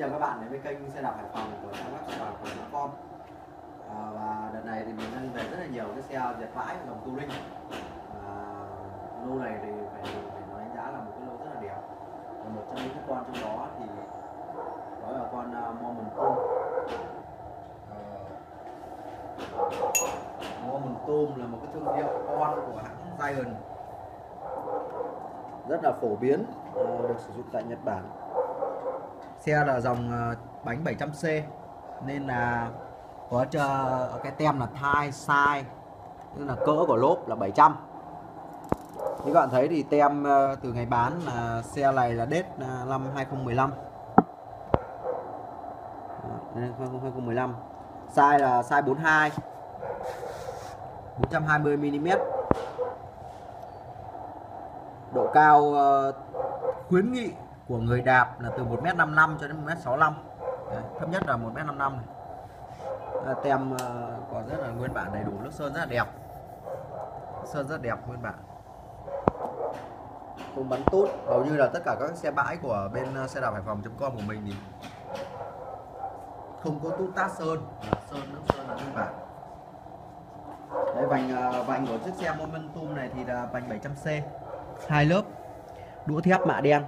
chào các bạn đến với kênh xe đạp Hải Phòng của trang web xe đạp của con. À, và đợt này thì mình đang về rất là nhiều cái xe dệt vãi dòng touring à, lô này thì phải phải nói đánh giá là một cái lô rất là đẹp. Và một trong những cái con trong đó thì đó là con uh, Mormon Tôm uh, ờ, Mormon Tôm là một cái thương hiệu con của hãng Zion. Rất là phổ biến uh, được sử dụng tại Nhật Bản xe là dòng ờ, bánh 700C nên là có cho cái tem là thai, size, tức là cỡ của lốp là 700 như các bạn thấy thì tem ờ, từ ngày bán là xe này là đết ờ, năm 2015 2015 size là size 42 420 mm độ cao khuyến nghị của người đạp là từ 1m55 cho đến 1m65 Đấy, thấp nhất là 1m55 này. À, tem ờ, uh, còn rất là nguyên bản đầy đủ nước sơn rất là đẹp. Sơn rất đẹp nguyên bản. Không bắn tốt hầu như là tất cả các xe bãi của bên ờ, xe đạp Hải Phòng.com của mình thì không có tút tát sơn. Sơn nước sơn là nguyên bản. Đấy, vành uh, vành của chiếc xe Momentum này thì là vành 700C hai lớp đũa thép mạ đen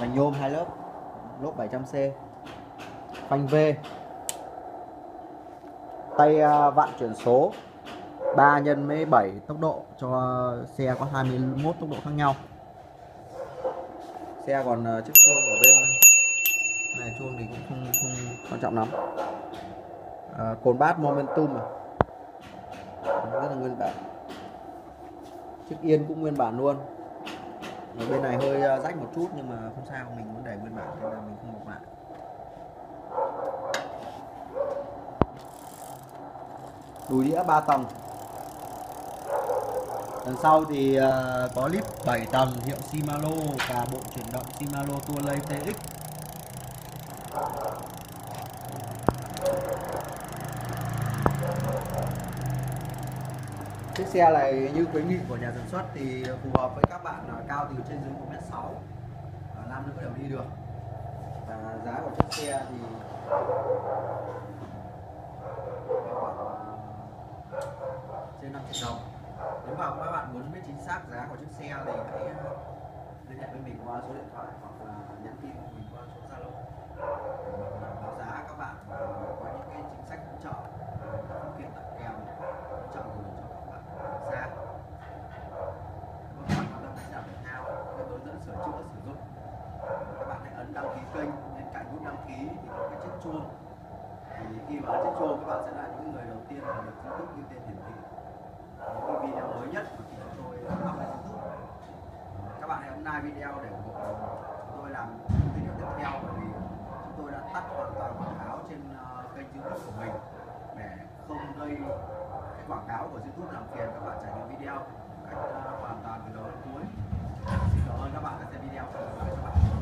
vành nhôm hai lớp. Lốp 700C phanh V. Tay à, vặn chuyển số. 3 nhân với 7 tốc độ cho xe có 21 tốc độ khác nhau. Xe còn à, chiếc chuông ở bên này. Chuông thì cũng không, không quan trọng lắm. À, cồn bát momentum à. rất là nguyên bản. Chiếc yên cũng nguyên bản luôn ở bên này hơi ờ, rách một chút nhưng mà không sao, mình muốn để nguyên bản nên là mình không bọc lại. Đùi đĩa 3 tầng. Đằng sau thì ờ, có clip 7 tầng, hiệu Shimano và bộ chuyển động Shimano Tourlay TX xe này như khuyến nghị của nhà sản xuất thì phù hợp với các bạn cao từ trên dưới 1m6 và nam nữ đều đi được. Và giá của chiếc xe thì trên 5 triệu đồng. Nếu mà các bạn muốn biết chính xác giá của chiếc xe thì hãy à, liên hệ với mình qua số điện thoại hoặc là nhắn tin của mình qua số zalo. Báo giá các bạn à, và có những cái chính sách hỗ trợ phụ kiện tặng kèm hỗ trợ gửi cho các bạn xa các bạn hoạt động xe thể thao cái hướng dẫn sửa chữa, sử dụng. Các bạn hãy ấn đăng ký kênh bên cạnh nút đăng ký thì có cái chiếc chuông. Thì khi mà ấn chiếc chuông, các bạn sẽ là những người đầu tiên mà được youtube ưu tiên hiển thị. Những cái video mới nhất của chúng tôi up lên youtube. Các bạn hãy ấn like video để ủng hộ chúng tôi làm video tiếp theo bởi vì chúng tôi đã tắt hoàn toàn quảng cáo trên ờ, kênh youtube của mình để không gây cái quảng cáo của youtube làm phiền các bạn trải nghiệm video cách ờ, hoàn toàn từ đầu đến cuối xin cảm ơn các bạn đã xem video và hẹn gặp lại các bạn trong video sau